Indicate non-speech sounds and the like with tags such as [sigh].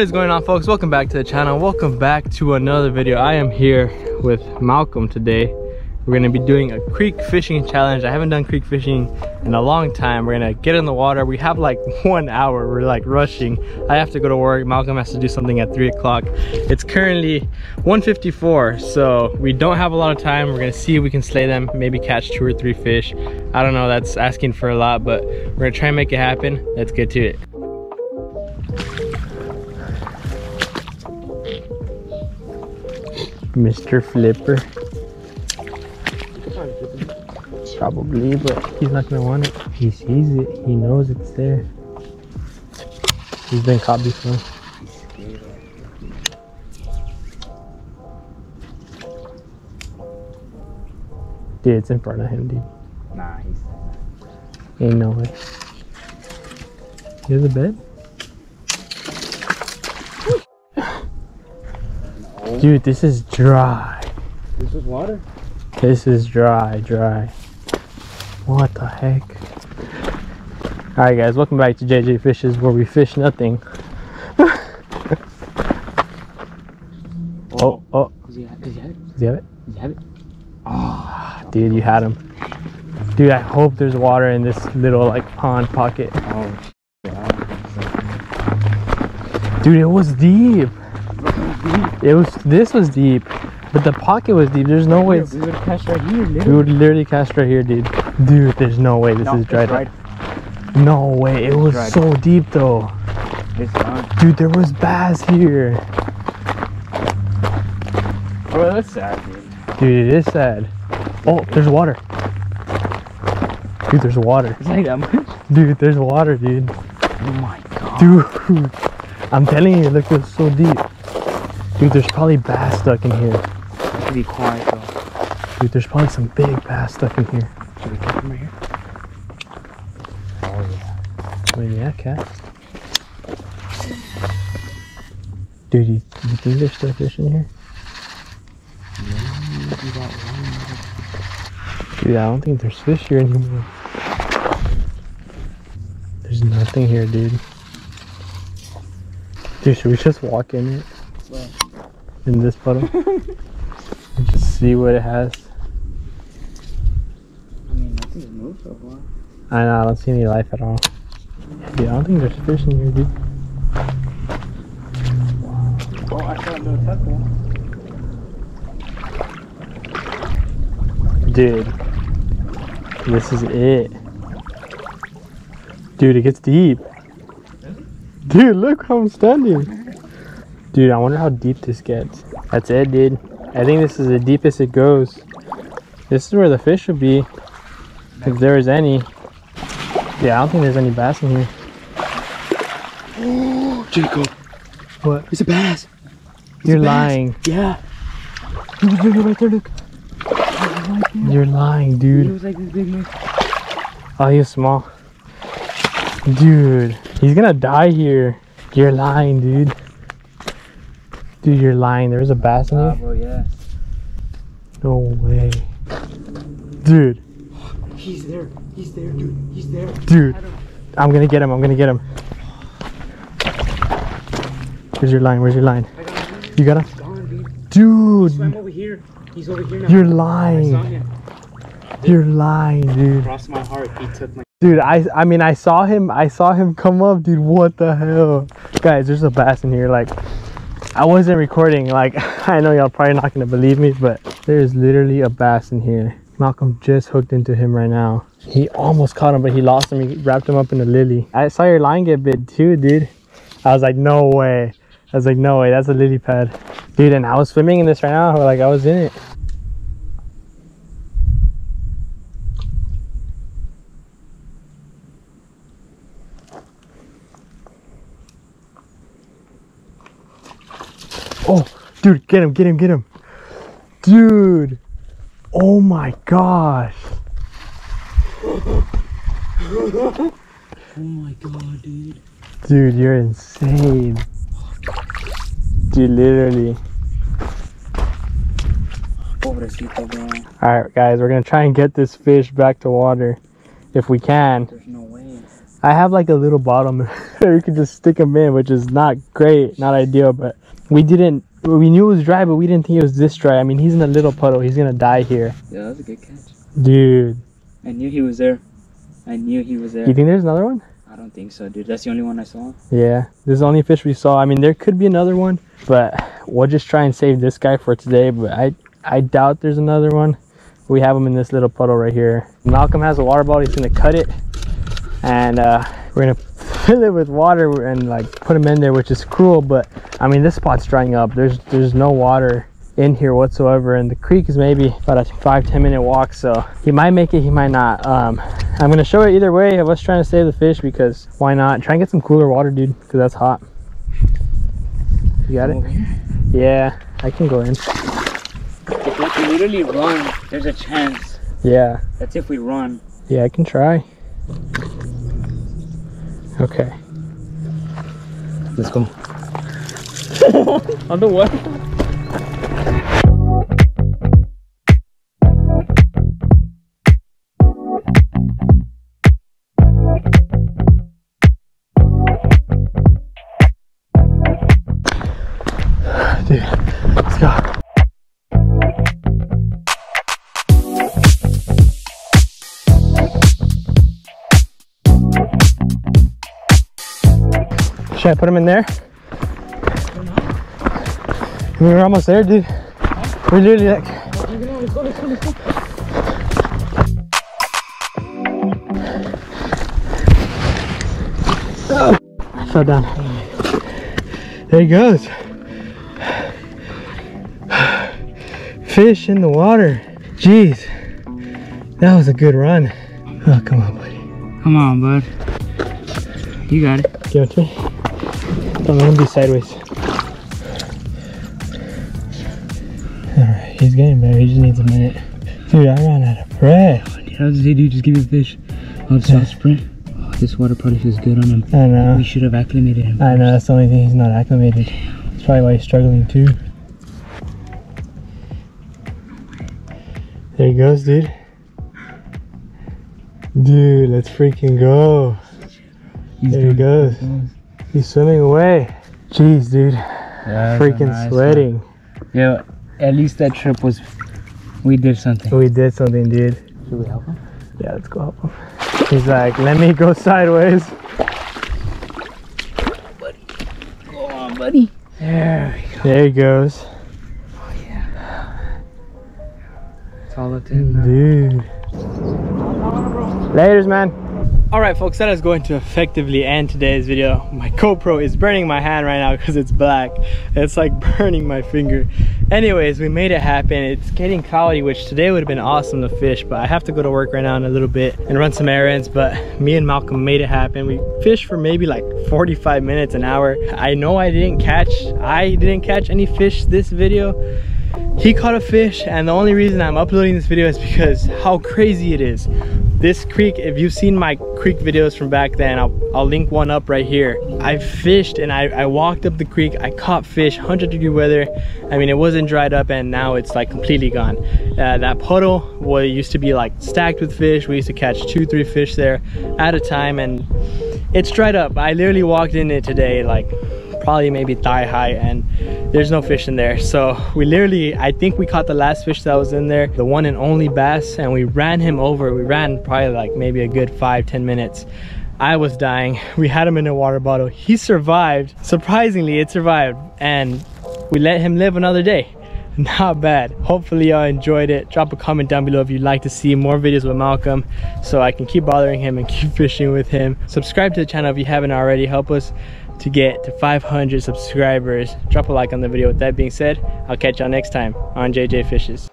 what is going on folks? Welcome back to the channel. Welcome back to another video. I am here with malcolm today. We're going to be doing a creek fishing challenge. I haven't done creek fishing in a long time. We're going to get in the water. We have like [laughs] one hour. We're like rushing. I have to go to work. Malcolm has to do something at three o'clock. It's currently 1:54, so we don't have a lot of time. We're going to see if we can slay them maybe catch two or three fish. I don't know. That's asking for a lot but we're going to try and make it happen. Let's get to it Mr. Flipper. Probably, but he's not gonna want it. He sees it, he knows it's there. He's been caught before. Dude, it's in front of him, dude. Nah, he's. Ain't no way. Here's a bed? Dude, this is dry. This is water? This is dry, dry. What the heck? Alright guys, welcome back to JJ Fishes where we fish nothing. oh, oh, oh. Does he, have, does he have it? does he have it? Does he have it? Oh, Dude, you had him. Dude, I hope there's water in this little like pond pocket. Oh, Dude, it was deep. It was, this was deep. But the pocket was deep. There's no way We would catch right here, we literally. would literally cast right here, dude. Dude, there's no way this No, is dried right. up. No way, it was dried so deep though. It's done. Dude, there was bass here. Oh, Bro, that's sad, dude. Dude, it is sad. Oh, there's water. Dude, there's water. It's like that much? Dude, there's water, dude. Oh my god. Dude, [laughs] I'm telling you, look, it's so deep. Dude, there's probably bass stuck in here. Be quiet, though. Dude, there's probably some big bass stuck in here. Should we catch him right here? Oh, yeah. Oh yeah, cast. Dude, you, you think there's still fish in here? Dude, I don't think there's fish here anymore. There's nothing here, dude. Dude, should we just walk in it? Where? In this puddle? [laughs] and just see what it has. I mean, nothing's moved so far. I know, I don't see any life at all. Dude, I don't think there's fish in here, dude. Oh, I saw a little tackle. Dude, this is it. Dude, it gets deep. Dude, look how I'm standing. Dude, I wonder how deep this gets. That's it, dude. I think this is the deepest it goes. This is where the fish would be. If there is any. Yeah, I don't think there's any bass in here. Oh, Jacob. What? It's a bass. It's You're a bass. lying. Yeah. Look, look, look, right there, look. You're lying, It dude. was like this big man. Oh, he's small. Dude, he's gonna die here. You're lying, dude. Dude, you're lying. There's a bass in here? Ah, bro, yeah. No way. Dude, He's there. He's there, dude. He's there. dude. I'm gonna get him. I'm gonna get him. Where's your line? Where's your line? I got him. You got him? He's gone, dude. He swam Dude, over here. He's over here now. you're I saw lying. him. You're lying, dude. Cross my heart. He took my. Dude, I I mean I saw him I saw him come up, dude. What the hell? Guys, there's a bass in here. Like I wasn't recording, like [laughs] I know y'all probably not gonna believe me, but there's literally a bass in here. Malcolm just hooked into him right now. He almost caught him, but he lost him. He wrapped him up in a lily. I saw your line get bit too, dude. I was like, no way. I was like, no way, that's a lily pad. Dude, and I was swimming in this right now, like I was in it. Oh, dude, get him, get him, get him. Dude. Oh my gosh. Oh my god, dude. Dude, you're insane. Dude, literally. Alright, guys, we're gonna try and get this fish back to water if we can. There's no way. I have like a little bottom [laughs] that you can just stick them in, which is not great, not ideal, but we didn't, we knew it was dry, but we didn't think it was this dry. I mean, he's in a little puddle. He's gonna die here. Yeah, that was a good catch. Dude, I knew he was there. I knew he was there. you think there's another one? I don't think so, dude. That's the only one I saw. Yeah, this is the only fish we saw. I mean, there could be another one, but we'll just try and save this guy for today. But I, I doubt there's another one. We have him in this little puddle right here. Malcolm has a water bottle. He's gonna cut it, and uh, we're gonna [laughs] fill it with water and like put them in there, which is cruel. But I mean, this spot's drying up. There's there's no water in here whatsoever, and the creek is maybe about a five ten minute walk. So he might make it, he might not. Um, I'm gonna show it either way of us trying to save the fish because why not? Try and get some cooler water, dude, because that's hot. You got it? Yeah, I can go in. If we can literally run, there's a chance. Yeah, That's if we run. yeah, I can try. Okay. Let's go. On the what? Dude, let's go. Should I put them in there? I mean, we're almost there, dude. We're literally like. Oh, I fell down. There he goes. Fish in the water. Jeez. That was a good run. Oh, come on, buddy. Come on, bud. You got it. Give it to me. Let him be sideways. Alright, he's getting better. He just needs a minute. Dude, I ran out of breath. I was say, dude, just give me the fish. I'll stop sprint. Oh, this water probably feels good on him. I know. We should have acclimated him. I know, that's the only thing. He's not acclimated. That's probably why he's struggling too. There he goes, dude. Dude, let's freaking go. He's There he goes. Good. He's swimming away. Jeez, dude. Yeah, that's freaking nice one. sweating. Yeah, at least that trip was. We did something. We did something, dude. Should we help him? Yeah, let's go help him. He's like, let me go sideways. Buddy, go on, buddy. There we go. There he goes. It's all up uh, to him. Dude. Laters, man. All right, folks, that is going to effectively end today's video. My GoPro is burning my hand right now [laughs] because it's black. It's like burning my finger. Anyways, we made it happen. It's getting cloudy, which today would have been awesome to fish, but I have to go to work right now in a little bit and run some errands, but me and Malcolm made it happen. We fished for maybe like 45 minutes, an hour. I know I didn't catch, I didn't catch any fish this video, he caught a fish and the only reason i'm uploading this video is because how crazy it is this creek if you've seen my creek videos from back then i'll, I'll link one up right here. I fished and I, I walked up the creek. I caught fish 100 degree weather. I mean it wasn't dried up and now it's like completely gone. Uh, that puddle was used to be like stacked with fish. We used to catch two three fish there at a time and it's dried up. I literally walked in it today like probably maybe thigh high and there's no fish in there. So we literally i think we caught the last fish that was in there the one and only bass and we ran him over. We ran probably like maybe a good five ten minutes. I was dying. We had him in a water bottle. He survived. Surprisingly it survived. And we let him live another day. [laughs] Not bad. Hopefully y'all enjoyed it. Drop a comment down below if you'd like to see more videos with malcolm so i can keep bothering him and [laughs] keep fishing with him. Subscribe to the channel if you haven't already. Help us to get to 500 subscribers. Drop a like on the video. With that being said i'll catch y'all next time on jj fishes